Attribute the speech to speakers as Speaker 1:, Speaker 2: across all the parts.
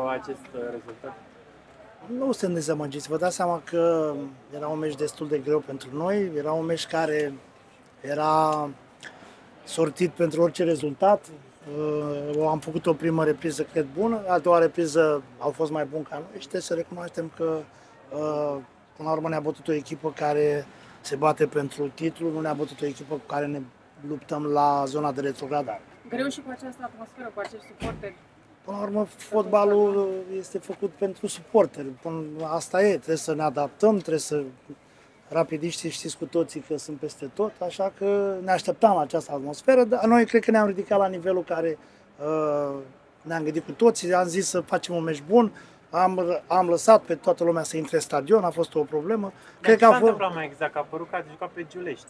Speaker 1: acest uh, rezultat?
Speaker 2: Nu sunt dezamăgiți. Vă dați seama că era un meci destul de greu pentru noi. Era un meci care era sortit pentru orice rezultat. Uh, am făcut o primă repriză, cred, bună. A doua repriză au fost mai bun ca noi și trebuie să recunoaștem că uh, până la urmă ne-a bătut o echipă care se bate pentru titlu, nu ne-a bătut o echipă cu care ne luptăm la zona de retrogradare.
Speaker 3: Greu și cu această atmosferă, cu acești suporteri.
Speaker 2: Până la urmă, fotbalul este făcut pentru suporteri. Până asta e, trebuie să ne adaptăm, trebuie să... Rapidiștii știți cu toții că sunt peste tot, așa că ne așteptam la această atmosferă, dar noi cred că ne-am ridicat la nivelul care uh, ne-am gândit cu toții, am zis să facem un meci bun, am, am lăsat pe toată lumea să intre în stadion, a fost o problemă. Dar
Speaker 1: cred că a fost... mai exact? Că a părut că a jucat pe Giulești.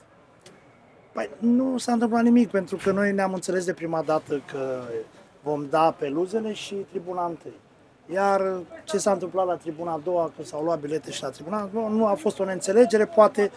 Speaker 2: Păi nu s-a întâmplat nimic, pentru că noi ne-am înțeles de prima dată că vom da pe luzele și tribuna întâi. Iar ce s-a întâmplat la tribuna a doua, că s-au luat bilete și la tribuna, nu, nu a fost o neînțelegere, poate,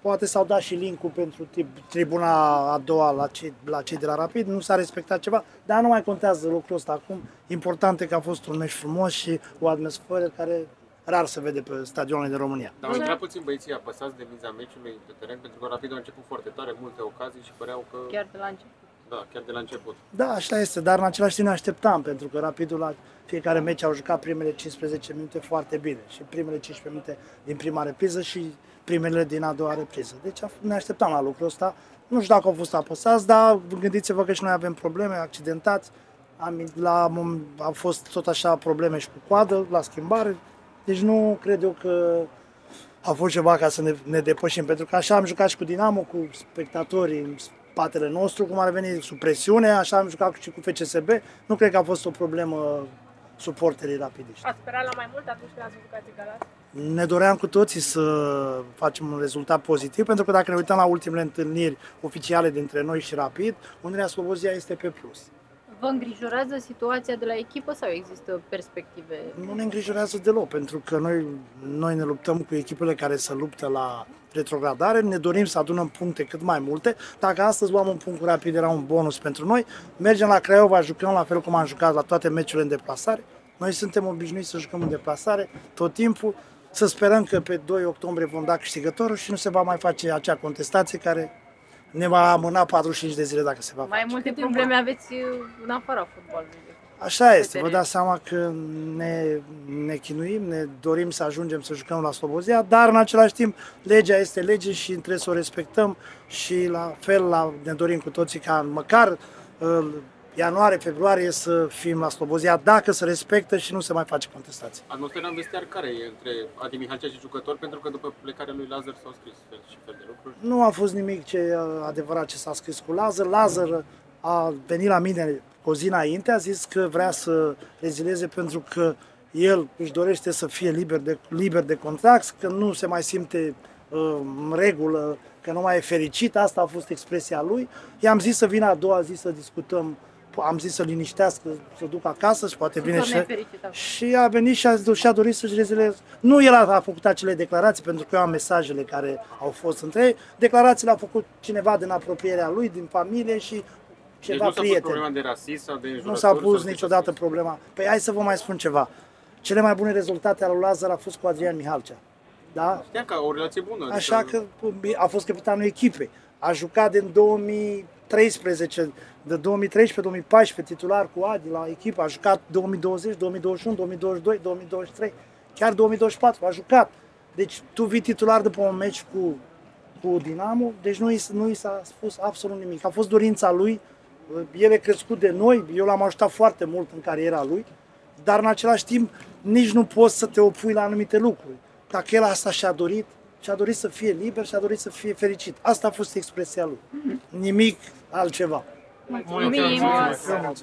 Speaker 2: poate s-au dat și link pentru tribuna a doua la cei, la cei de la Rapid, nu s-a respectat ceva, dar nu mai contează lucrul ăsta acum. Important e că a fost un meci frumos și o atmosferă care rar se vede pe stadionele de România.
Speaker 4: Dar au intrat puțin băieții apăsați de miza meciului pe teren, pentru că Rapid a început foarte tare, multe ocazii și păreau că...
Speaker 3: Chiar de la început.
Speaker 4: Da, chiar de la început.
Speaker 2: Da, așa este, dar în același timp ne așteptam, pentru că Rapidul la fiecare meci au jucat primele 15 minute foarte bine și primele 15 minute din prima repriză și primele din a doua repriză. Deci ne așteptam la lucrul ăsta. Nu știu dacă au fost apăsați, dar gândiți-vă că și noi avem probleme, accidentați. Am, la, au fost tot așa probleme și cu coadă, la schimbare. Deci nu cred eu că a fost ceva ca să ne, ne depășim, pentru că așa am jucat și cu Dinamo, cu spectatorii spatele nostru, cum ar veni sub presiune, așa am jucat și cu FCSB. Nu cred că a fost o problemă suporterii rapidiști.
Speaker 3: Ați sperat la mai mult atunci când ați jucat egalat?
Speaker 2: Ne doream cu toții să facem un rezultat pozitiv, pentru că dacă ne uităm la ultimele întâlniri oficiale dintre noi și Rapid, Unirea Slobozia este pe plus.
Speaker 3: Vă îngrijorează situația de la echipă sau există perspective?
Speaker 2: Nu ne îngrijorează deloc, pentru că noi, noi ne luptăm cu echipele care se luptă la retrogradare, ne dorim să adunăm puncte cât mai multe. Dacă astăzi luăm un punct cu rapid, era un bonus pentru noi. Mergem la Craiova, jucăm la fel cum am jucat la toate meciurile în deplasare. Noi suntem obișnuiți să jucăm în deplasare tot timpul. Să sperăm că pe 2 octombrie vom da câștigătorul și nu se va mai face acea contestație care ne va amâna 45 de zile dacă se va
Speaker 3: Mai
Speaker 2: face.
Speaker 3: multe probleme aveți în afara fotbalului.
Speaker 2: Așa este, vă dați seama că ne, ne chinuim, ne dorim să ajungem să jucăm la Slobozia, dar în același timp legea este lege și trebuie să o respectăm și la fel la, ne dorim cu toții ca măcar uh, ianuarie, februarie să fim la Slobozia, dacă se respectă și nu se mai face contestație.
Speaker 4: Atmosfera în vestiar care e între Adi Mihalcea și jucători? Pentru că după plecarea lui Lazar s-au scris fel și fel de lucruri.
Speaker 2: Nu a fost nimic ce adevărat ce s-a scris cu Lazar. Lazar a venit la mine cu o zi înainte, a zis că vrea să rezileze pentru că el își dorește să fie liber de, liber de contract, că nu se mai simte uh, în regulă, că nu mai e fericit, asta a fost expresia lui. I-am zis să vină a doua zi să discutăm, am zis să liniștească, să ducă acasă și poate vine și... Și a venit și a, și a dorit să-și rezileze. Nu el a, a făcut acele declarații, pentru că eu am mesajele care au fost între ei. Declarațiile a făcut cineva din apropierea lui, din familie și ceva deci nu prieten.
Speaker 4: s-a pus problema de rasism sau de
Speaker 2: Nu s-a pus niciodată problema. Păi hai să vă mai spun ceva. Cele mai bune rezultate ale lui Lazar a fost cu Adrian Mihalcea. Da?
Speaker 4: Știam că o relație bună.
Speaker 2: Așa adică... că a fost capitanul echipei. A jucat din 2013, de 2013-2014 titular cu Adi la echipă. A jucat 2020, 2021, 2022, 2023, chiar 2024 a jucat. Deci tu vii titular după un meci cu, cu Dinamo, deci nu i, nu i s-a spus absolut nimic. A fost dorința lui el e crescut de noi, eu l-am ajutat foarte mult în cariera lui, dar în același timp nici nu poți să te opui la anumite lucruri. Dacă el asta și-a dorit, și-a dorit să fie liber și-a dorit să fie fericit. Asta a fost expresia lui. Nimic altceva.
Speaker 3: Mulțumim! Mulțumim.